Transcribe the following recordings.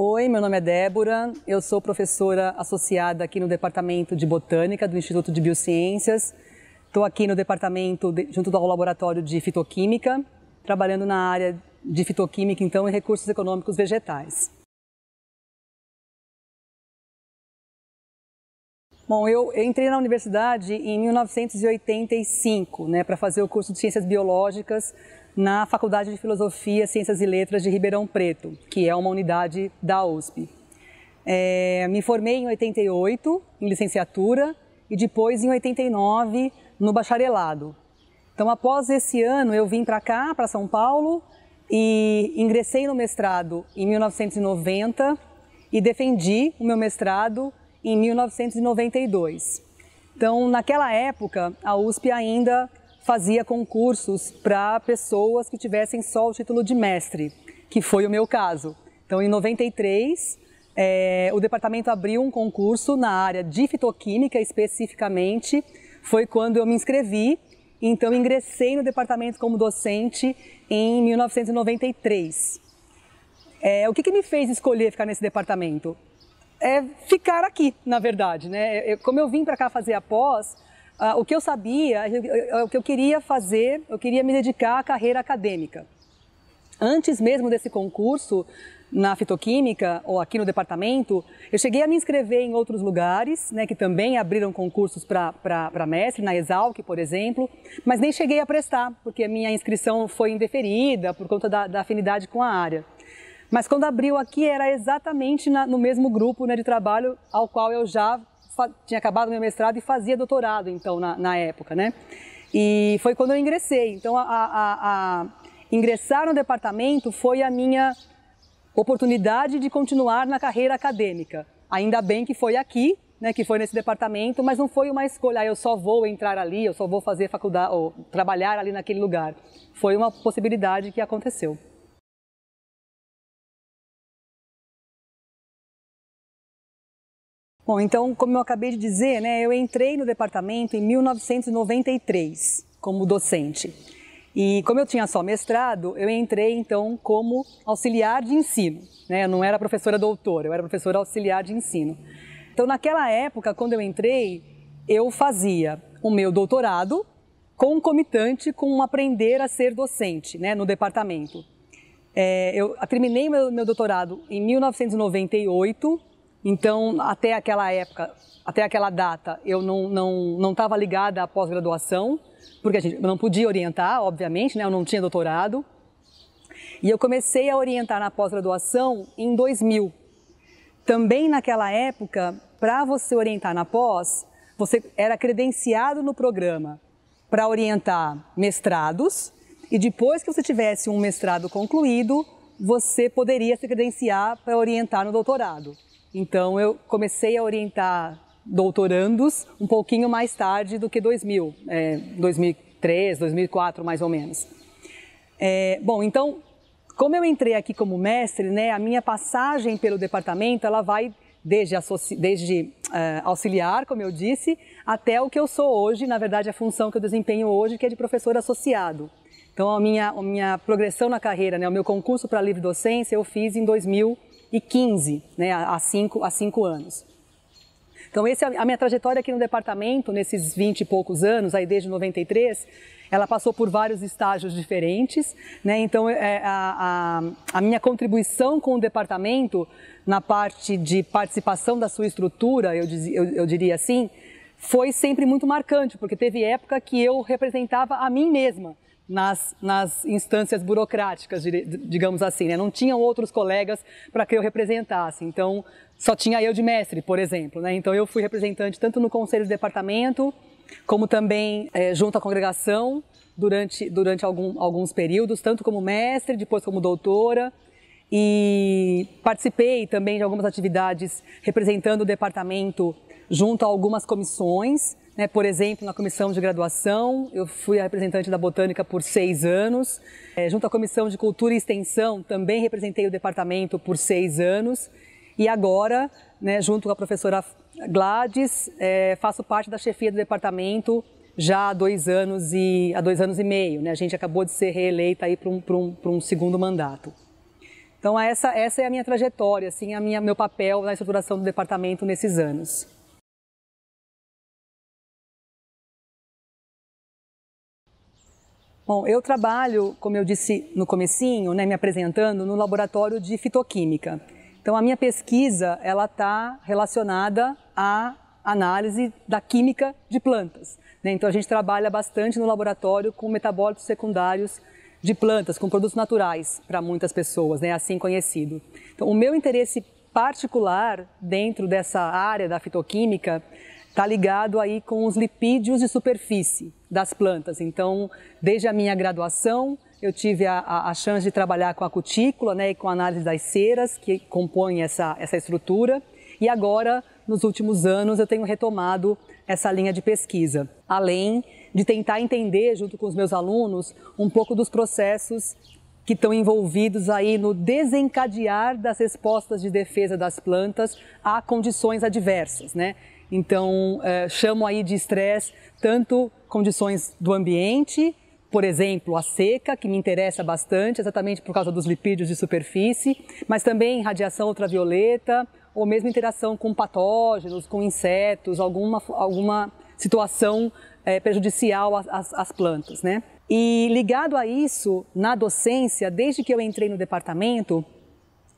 Oi, meu nome é Débora, eu sou professora associada aqui no Departamento de Botânica do Instituto de Biociências. Estou aqui no departamento, de, junto ao laboratório de fitoquímica, trabalhando na área de fitoquímica, então, e recursos econômicos vegetais. Bom, eu entrei na universidade em 1985, né, para fazer o curso de Ciências Biológicas na Faculdade de Filosofia, Ciências e Letras de Ribeirão Preto, que é uma unidade da USP. É, me formei em 88 em licenciatura e depois em 89 no bacharelado. Então, após esse ano, eu vim para cá, para São Paulo, e ingressei no mestrado em 1990 e defendi o meu mestrado em 1992. Então, naquela época, a USP ainda fazia concursos para pessoas que tivessem só o título de mestre, que foi o meu caso. Então, em 93, é, o departamento abriu um concurso na área de fitoquímica especificamente. Foi quando eu me inscrevi, então ingressei no departamento como docente em 1993. É, o que, que me fez escolher ficar nesse departamento? É ficar aqui, na verdade. Né? Eu, como eu vim para cá fazer a pós, ah, o que eu sabia, o que eu queria fazer, eu queria me dedicar à carreira acadêmica. Antes mesmo desse concurso na fitoquímica ou aqui no departamento, eu cheguei a me inscrever em outros lugares, né, que também abriram concursos para mestre, na Exalc, por exemplo, mas nem cheguei a prestar, porque a minha inscrição foi indeferida por conta da, da afinidade com a área. Mas quando abriu aqui era exatamente na, no mesmo grupo né, de trabalho ao qual eu já tinha acabado meu mestrado e fazia doutorado, então, na, na época, né? E foi quando eu ingressei. Então, a, a, a, ingressar no departamento foi a minha oportunidade de continuar na carreira acadêmica. Ainda bem que foi aqui, né, que foi nesse departamento, mas não foi uma escolha, ah, eu só vou entrar ali, eu só vou fazer faculdade ou trabalhar ali naquele lugar. Foi uma possibilidade que aconteceu. Bom, então, como eu acabei de dizer, né, eu entrei no departamento em 1993 como docente. E como eu tinha só mestrado, eu entrei então como auxiliar de ensino. Né? Eu não era professora doutora, eu era professora auxiliar de ensino. Então, naquela época, quando eu entrei, eu fazia o meu doutorado concomitante com aprender a ser docente né, no departamento. É, eu terminei meu, meu doutorado em 1998 então, até aquela época, até aquela data, eu não não não estava ligada à pós-graduação, porque a gente não podia orientar, obviamente, né? Eu não tinha doutorado. E eu comecei a orientar na pós-graduação em 2000. Também naquela época, para você orientar na pós, você era credenciado no programa para orientar mestrados e depois que você tivesse um mestrado concluído, você poderia se credenciar para orientar no doutorado. Então eu comecei a orientar doutorandos um pouquinho mais tarde do que 2000, é, 2003, 2004 mais ou menos. É, bom, então como eu entrei aqui como mestre, né, a minha passagem pelo departamento ela vai desde, desde uh, auxiliar, como eu disse, até o que eu sou hoje, na verdade a função que eu desempenho hoje, que é de professor associado. Então a minha, a minha progressão na carreira, né, o meu concurso para livre docência eu fiz em 2000 2015, né, há, cinco, há cinco anos. Então, essa é a minha trajetória aqui no departamento, nesses 20 e poucos anos, aí desde 93, ela passou por vários estágios diferentes, né? Então, é, a, a, a, minha contribuição com o departamento na parte de participação da sua estrutura, eu, eu, eu diria assim, foi sempre muito marcante, porque teve época que eu representava a mim mesma nas, nas instâncias burocráticas, digamos assim. Né? Não tinham outros colegas para que eu representasse. Então, só tinha eu de mestre, por exemplo. Né? Então, eu fui representante tanto no conselho de departamento, como também é, junto à congregação, durante, durante algum, alguns períodos, tanto como mestre, depois como doutora. E participei também de algumas atividades representando o departamento junto a algumas comissões, né? Por exemplo, na comissão de graduação, eu fui a representante da Botânica por seis anos. É, junto à comissão de Cultura e Extensão, também representei o departamento por seis anos. E agora, né, junto com a professora Gladys, é, faço parte da chefia do departamento já há dois anos e há dois anos e meio. Né? A gente acabou de ser reeleita para um, um, um segundo mandato. Então essa, essa é a minha trajetória, assim, a minha, meu papel na estruturação do departamento nesses anos. Bom, eu trabalho, como eu disse no comecinho, né, me apresentando, no laboratório de fitoquímica. Então a minha pesquisa ela está relacionada à análise da química de plantas. Né? Então a gente trabalha bastante no laboratório com metabólitos secundários de plantas, com produtos naturais para muitas pessoas, né? assim conhecido. Então o meu interesse particular dentro dessa área da fitoquímica está ligado aí com os lipídios de superfície das plantas. Então, desde a minha graduação, eu tive a, a, a, chance de trabalhar com a cutícula né, e com a análise das ceras que compõem essa, essa estrutura. E agora, nos últimos anos, eu tenho retomado essa linha de pesquisa, além de tentar entender, junto com os meus alunos, um pouco dos processos que estão envolvidos aí no desencadear das respostas de defesa das plantas a condições adversas, né? Então, é, chamo aí de estresse tanto condições do ambiente, por exemplo, a seca, que me interessa bastante, exatamente por causa dos lipídios de superfície, mas também radiação ultravioleta, ou mesmo interação com patógenos, com insetos, alguma, alguma situação é, prejudicial às, às plantas, né? E ligado a isso, na docência, desde que eu entrei no departamento,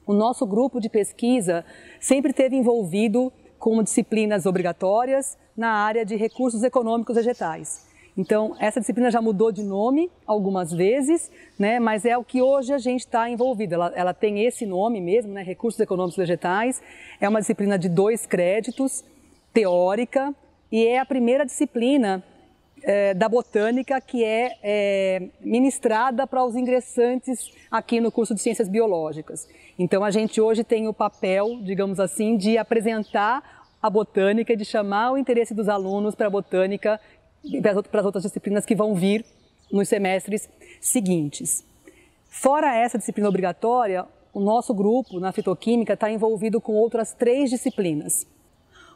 o nosso grupo de pesquisa sempre esteve envolvido com disciplinas obrigatórias na área de recursos econômicos vegetais. Então, essa disciplina já mudou de nome algumas vezes, né, mas é o que hoje a gente está envolvido. Ela, ela, tem esse nome mesmo, né, Recursos Econômicos Vegetais. É uma disciplina de dois créditos, teórica, e é a primeira disciplina é, da botânica que é, é ministrada para os ingressantes aqui no curso de Ciências Biológicas. Então, a gente hoje tem o papel, digamos assim, de apresentar a botânica, de chamar o interesse dos alunos para a botânica e para as outras disciplinas que vão vir nos semestres seguintes. Fora essa disciplina obrigatória, o nosso grupo na fitoquímica está envolvido com outras três disciplinas.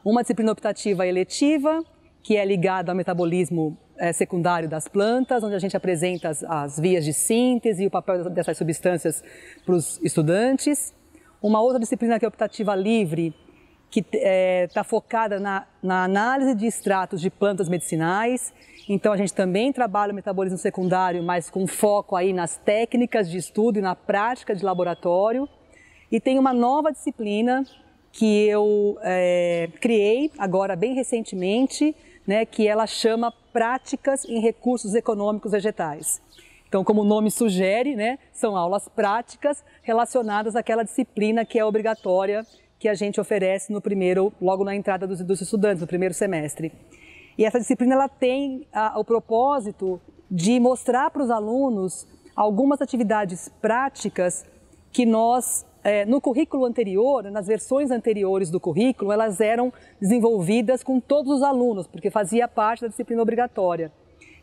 Uma disciplina optativa eletiva, que é ligada ao metabolismo é, secundário das plantas, onde a gente apresenta as, as vias de síntese e o papel dessas substâncias para os estudantes. Uma outra disciplina que é optativa livre, que está é, tá focada na, na, análise de extratos de plantas medicinais. Então a gente também trabalha o metabolismo secundário, mas com foco aí nas técnicas de estudo e na prática de laboratório. E tem uma nova disciplina que eu é, criei agora bem recentemente, né, que ela chama Práticas em Recursos Econômicos Vegetais. Então, como o nome sugere, né, são aulas práticas relacionadas àquela disciplina que é obrigatória que a gente oferece no primeiro, logo na entrada dos, dos estudantes, no primeiro semestre. E essa disciplina ela tem a, o propósito de mostrar para os alunos algumas atividades práticas que nós, é, no currículo anterior, nas versões anteriores do currículo, elas eram desenvolvidas com todos os alunos, porque fazia parte da disciplina obrigatória.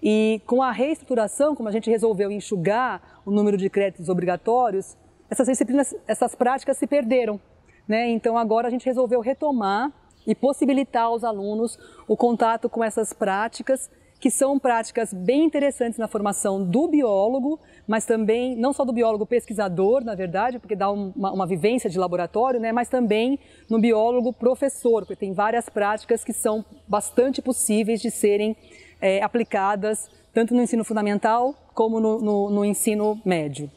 E com a reestruturação, como a gente resolveu enxugar o número de créditos obrigatórios, essas disciplinas, essas práticas se perderam. Né? Então agora a gente resolveu retomar e possibilitar aos alunos o contato com essas práticas que são práticas bem interessantes na formação do biólogo, mas também não só do biólogo pesquisador, na verdade, porque dá uma, uma, vivência de laboratório, né, mas também no biólogo professor, porque tem várias práticas que são bastante possíveis de serem é, aplicadas tanto no ensino fundamental como no, no, no ensino médio.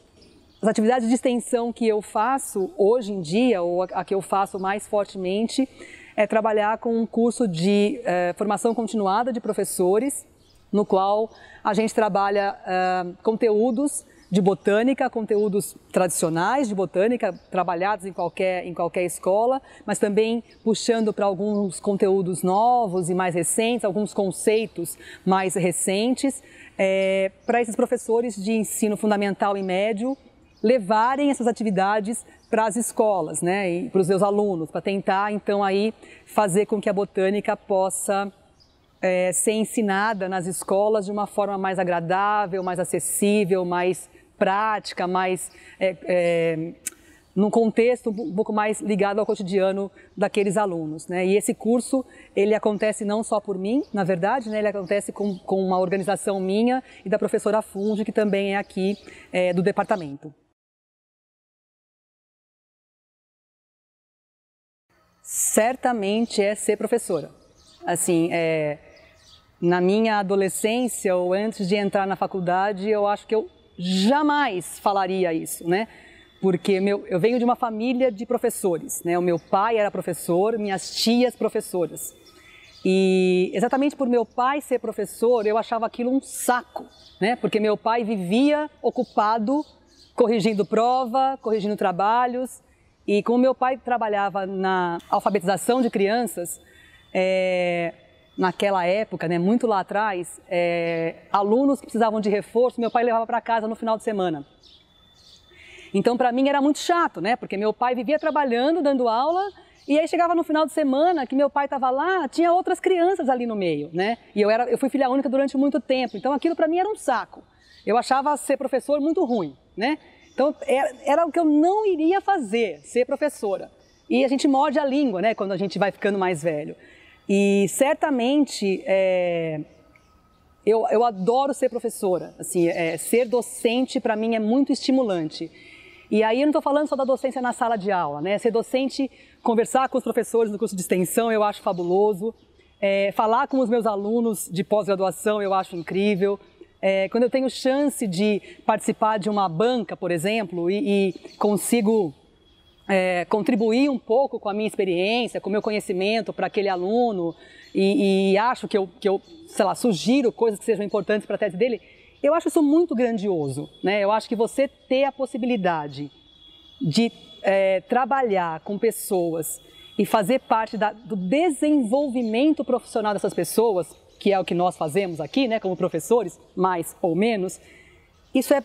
As atividades de extensão que eu faço hoje em dia, ou a que eu faço mais fortemente, é trabalhar com um curso de eh, formação continuada de professores, no qual a gente trabalha eh, conteúdos de botânica, conteúdos tradicionais de botânica, trabalhados em qualquer, em qualquer escola, mas também puxando para alguns conteúdos novos e mais recentes, alguns conceitos mais recentes, é, para esses professores de ensino fundamental e médio levarem essas atividades para as escolas, né, para os seus alunos, para tentar então aí fazer com que a botânica possa é, ser ensinada nas escolas de uma forma mais agradável, mais acessível, mais prática, mais é, é, num contexto um pouco mais ligado ao cotidiano daqueles alunos. Né? E esse curso, ele acontece não só por mim, na verdade, né? ele acontece com, com uma organização minha e da professora Funge, que também é aqui é, do departamento. Certamente é ser professora. Assim, é, na minha adolescência ou antes de entrar na faculdade, eu acho que eu jamais falaria isso, né? Porque meu, eu venho de uma família de professores, né? O meu pai era professor, minhas tias professoras. E exatamente por meu pai ser professor, eu achava aquilo um saco, né? Porque meu pai vivia ocupado corrigindo prova, corrigindo trabalhos. E como meu pai trabalhava na alfabetização de crianças, é, naquela época, né, muito lá atrás, é, alunos que precisavam de reforço, meu pai levava para casa no final de semana. Então, para mim era muito chato, né? Porque meu pai vivia trabalhando, dando aula, e aí chegava no final de semana que meu pai estava lá, tinha outras crianças ali no meio, né? E eu era, eu fui filha única durante muito tempo, então aquilo para mim era um saco. Eu achava ser professor muito ruim, né? Então era, era o que eu não iria fazer, ser professora. E a gente morde a língua, né? Quando a gente vai ficando mais velho. E certamente é, eu, eu adoro ser professora. Assim, é, ser docente para mim é muito estimulante. E aí eu não estou falando só da docência na sala de aula, né? Ser docente, conversar com os professores do curso de extensão eu acho fabuloso. É, falar com os meus alunos de pós-graduação eu acho incrível. É, quando eu tenho chance de participar de uma banca, por exemplo, e, e consigo é, contribuir um pouco com a minha experiência, com o meu conhecimento para aquele aluno e, e, acho que eu, que eu, sei lá, sugiro coisas que sejam importantes para a tese dele, eu acho isso muito grandioso. Né? Eu acho que você ter a possibilidade de é, trabalhar com pessoas e fazer parte da, do desenvolvimento profissional dessas pessoas, que é o que nós fazemos aqui, né, como professores, mais ou menos, isso é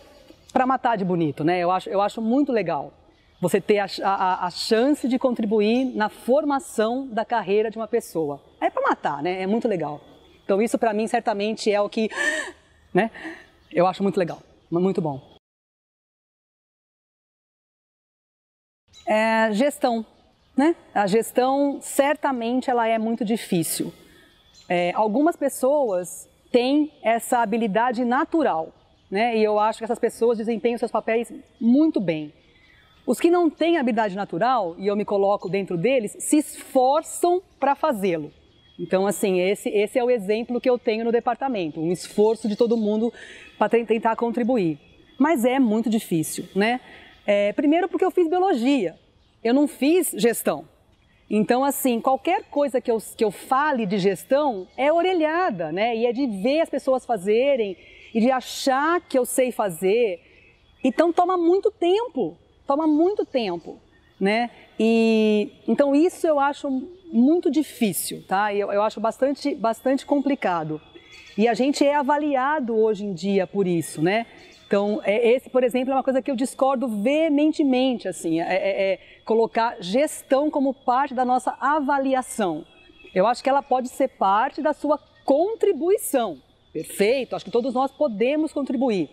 para matar de bonito, né? Eu acho, eu acho muito legal você ter a, a, a, chance de contribuir na formação da carreira de uma pessoa. É para matar, né? É muito legal. Então isso para mim certamente é o que, né? Eu acho muito legal, muito bom. É, gestão, né? A gestão certamente ela é muito difícil. É, algumas pessoas têm essa habilidade natural, né? E eu acho que essas pessoas desempenham seus papéis muito bem. Os que não têm habilidade natural, e eu me coloco dentro deles, se esforçam para fazê-lo. Então, assim, esse, esse é o exemplo que eu tenho no departamento, um esforço de todo mundo para tentar contribuir. Mas é muito difícil, né? É, primeiro porque eu fiz biologia, eu não fiz gestão. Então, assim, qualquer coisa que eu, que eu fale de gestão é orelhada, né? E é de ver as pessoas fazerem e de achar que eu sei fazer. Então, toma muito tempo toma muito tempo, né? E então isso eu acho muito difícil, tá? Eu, eu acho bastante, bastante complicado. E a gente é avaliado hoje em dia por isso, né? Então, é, esse, por exemplo, é uma coisa que eu discordo veementemente, assim, é, é, é, colocar gestão como parte da nossa avaliação. Eu acho que ela pode ser parte da sua contribuição. Perfeito, acho que todos nós podemos contribuir.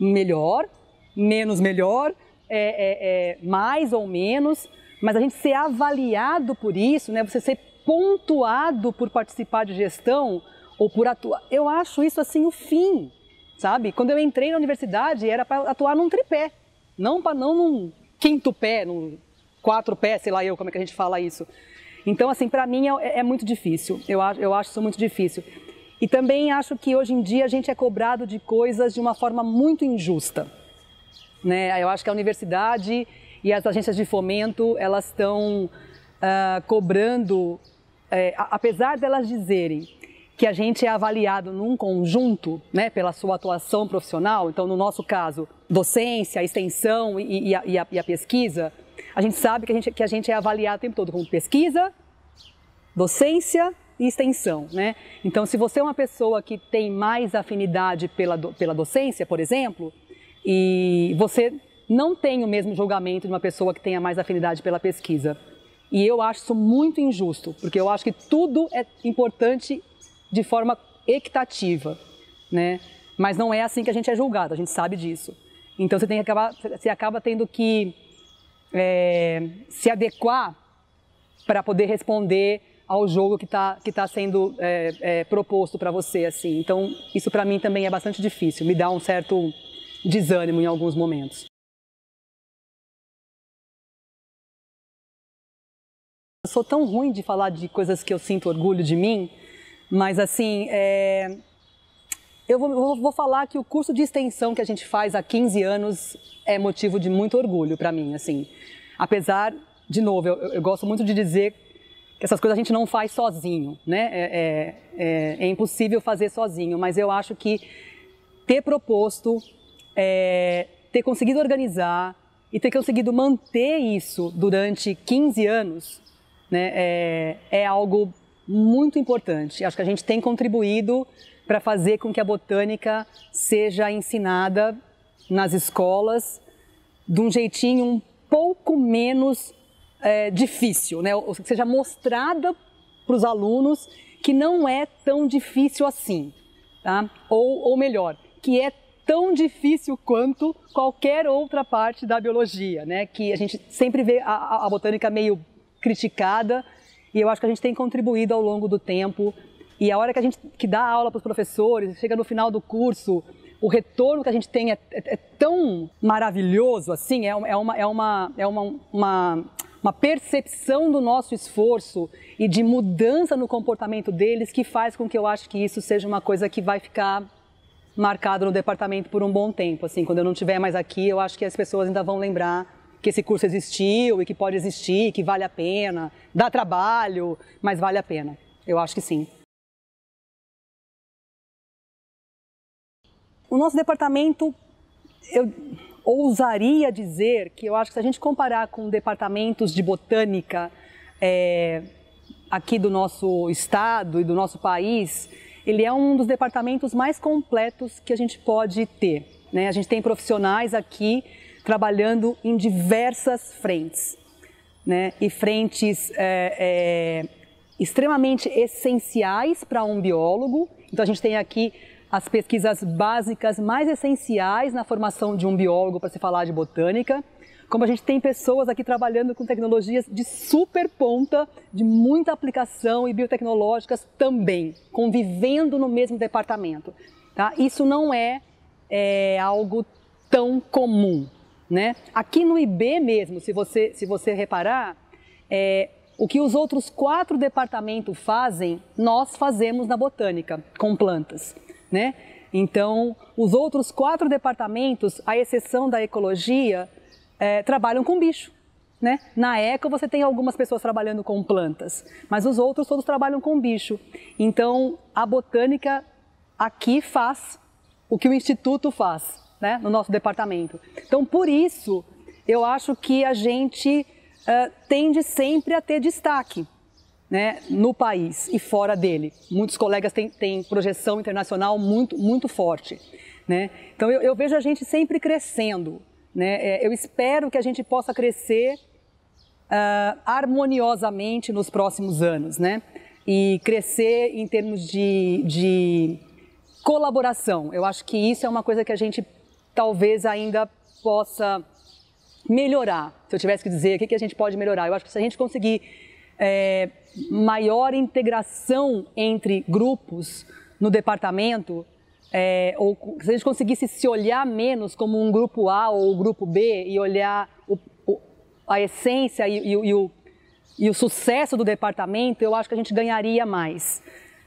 Melhor, menos melhor, é, é, é, mais ou menos, mas a gente ser avaliado por isso, né? Você ser pontuado por participar de gestão ou por atuar, eu acho isso assim o fim, sabe? Quando eu entrei na universidade era para atuar num tripé, não para não num quinto pé, num quatro pés, sei lá eu como é que a gente fala isso. Então assim para mim é, é, muito difícil. Eu acho, eu acho isso muito difícil. E também acho que hoje em dia a gente é cobrado de coisas de uma forma muito injusta. Né? Eu acho que a universidade e as agências de fomento elas estão uh, cobrando, é, apesar delas dizerem que a gente é avaliado num conjunto, né, pela sua atuação profissional. Então, no nosso caso, docência, extensão e, e, a, e, a, e a, pesquisa, a gente sabe que a gente, que a gente é avaliado o tempo todo como pesquisa, docência e extensão, né? Então, se você é uma pessoa que tem mais afinidade pela, pela docência, por exemplo, e você não tem o mesmo julgamento de uma pessoa que tenha mais afinidade pela pesquisa. E eu acho isso muito injusto, porque eu acho que tudo é importante de forma equitativa, né? Mas não é assim que a gente é julgado, a gente sabe disso. Então você tem que acabar, você acaba tendo que é, se adequar para poder responder ao jogo que está que tá sendo é, é, proposto para você, assim. Então isso para mim também é bastante difícil, me dá um certo desânimo em alguns momentos. sou tão ruim de falar de coisas que eu sinto orgulho de mim, mas assim, é... eu vou, vou, falar que o curso de extensão que a gente faz há 15 anos é motivo de muito orgulho para mim, assim. Apesar, de novo, eu, eu, gosto muito de dizer que essas coisas a gente não faz sozinho, né? É, é, é, é impossível fazer sozinho, mas eu acho que ter proposto, é, ter conseguido organizar e ter conseguido manter isso durante 15 anos né, é, é algo muito importante. Acho que a gente tem contribuído para fazer com que a botânica seja ensinada nas escolas de um jeitinho um pouco menos é, difícil, né? ou seja, mostrada para os alunos que não é tão difícil assim, tá? ou, ou melhor, que é tão difícil quanto qualquer outra parte da biologia, né? Que a gente sempre vê a, a botânica meio criticada e eu acho que a gente tem contribuído ao longo do tempo. E a hora que a gente que dá aula para os professores, chega no final do curso, o retorno que a gente tem é, é, é tão maravilhoso assim, é, é, uma, é, uma, é uma, uma, uma percepção do nosso esforço e de mudança no comportamento deles que faz com que eu acho que isso seja uma coisa que vai ficar marcado no departamento por um bom tempo. Assim, quando eu não estiver mais aqui, eu acho que as pessoas ainda vão lembrar que esse curso existiu e que pode existir, que vale a pena, dá trabalho, mas vale a pena. Eu acho que sim. O nosso departamento, eu ousaria dizer que eu acho que se a gente comparar com departamentos de botânica é, aqui do nosso estado e do nosso país, ele é um dos departamentos mais completos que a gente pode ter. Né? A gente tem profissionais aqui trabalhando em diversas frentes, né? e frentes é, é, extremamente essenciais para um biólogo. Então a gente tem aqui as pesquisas básicas mais essenciais na formação de um biólogo para se falar de botânica como a gente tem pessoas aqui trabalhando com tecnologias de super ponta, de muita aplicação e biotecnológicas também, convivendo no mesmo departamento. Tá? Isso não é, é algo tão comum. Né? Aqui no IB mesmo, se você, se você reparar, é, o que os outros quatro departamentos fazem, nós fazemos na botânica, com plantas. Né? Então, os outros quatro departamentos, à exceção da ecologia, é, trabalham com bicho. Né? Na Eco você tem algumas pessoas trabalhando com plantas, mas os outros todos trabalham com bicho. Então a botânica aqui faz o que o Instituto faz, né? no nosso departamento. Então por isso eu acho que a gente uh, tende sempre a ter destaque. Né, no país e fora dele. Muitos colegas têm, têm projeção internacional muito, muito forte. Né? Então eu, eu vejo a gente sempre crescendo, né? É, eu espero que a gente possa crescer uh, harmoniosamente nos próximos anos, né? E crescer em termos de, de colaboração. Eu acho que isso é uma coisa que a gente talvez ainda possa melhorar. Se eu tivesse que dizer o que, que a gente pode melhorar, eu acho que se a gente conseguir é, maior integração entre grupos no departamento, é, ou se a gente conseguisse se olhar menos como um grupo A ou um grupo B e olhar o, o, a essência e, e, e, o, e o sucesso do departamento, eu acho que a gente ganharia mais.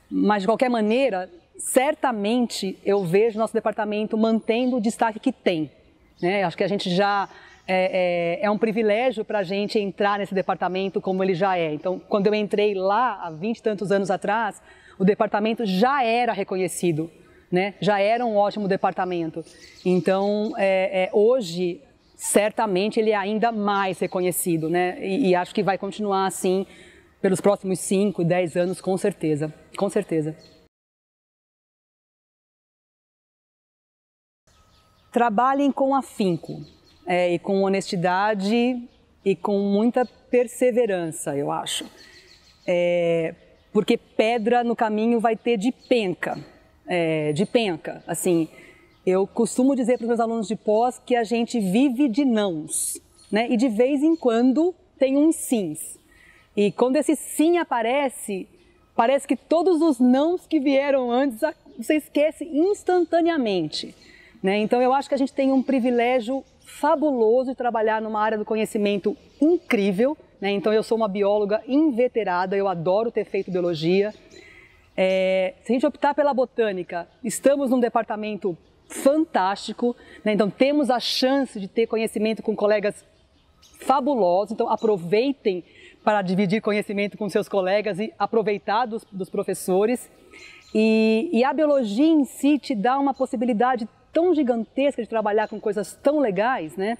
Mas, de qualquer maneira, certamente eu vejo nosso departamento mantendo o destaque que tem. Né? Acho que a gente já é, é, é, um privilégio para a gente entrar nesse departamento como ele já é. Então, quando eu entrei lá, há vinte e tantos anos atrás, o departamento já era reconhecido né, já era um ótimo departamento. Então, é, é, hoje, certamente, ele é ainda mais reconhecido, né, e, e acho que vai continuar assim pelos próximos 5, 10 anos, com certeza, com certeza. Trabalhem com afinco é, e com honestidade e com muita perseverança, eu acho. É, porque pedra no caminho vai ter de penca é, de penca. Assim, eu costumo dizer para os meus alunos de pós que a gente vive de nãos, né? E de vez em quando tem uns sims. E quando esse sim aparece, parece que todos os nãos que vieram antes você esquece instantaneamente. Né? Então eu acho que a gente tem um privilégio fabuloso de trabalhar numa área do conhecimento incrível. Né? Então, eu sou uma bióloga inveterada, eu adoro ter feito biologia. É, se a gente optar pela botânica, estamos num departamento fantástico, né? então temos a chance de ter conhecimento com colegas fabulosos, então aproveitem para dividir conhecimento com seus colegas e aproveitar dos, dos professores. E, e, a biologia em si te dá uma possibilidade tão gigantesca de trabalhar com coisas tão legais, né?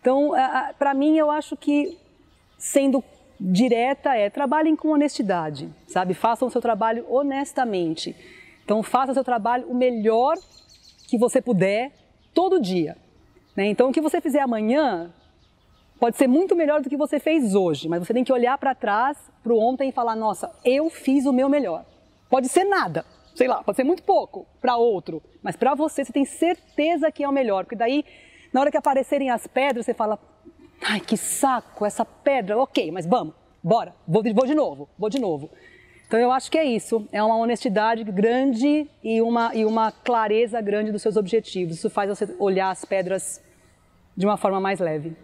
Então, para mim, eu acho que, sendo direta, é trabalhem com honestidade, sabe? Façam o seu trabalho honestamente. Então, faça o seu trabalho o melhor que você puder, todo dia. Né? Então, o que você fizer amanhã pode ser muito melhor do que você fez hoje, mas você tem que olhar para trás, para o ontem e falar: nossa, eu fiz o meu melhor. Pode ser nada, sei lá, pode ser muito pouco para outro, mas para você, você tem certeza que é o melhor, porque daí, na hora que aparecerem as pedras, você fala: ai, que saco, essa pedra, ok, mas vamos, bora, vou, vou de novo, vou de novo. Então eu acho que é isso, é uma honestidade grande e uma, e uma clareza grande dos seus objetivos. Isso faz você olhar as pedras de uma forma mais leve.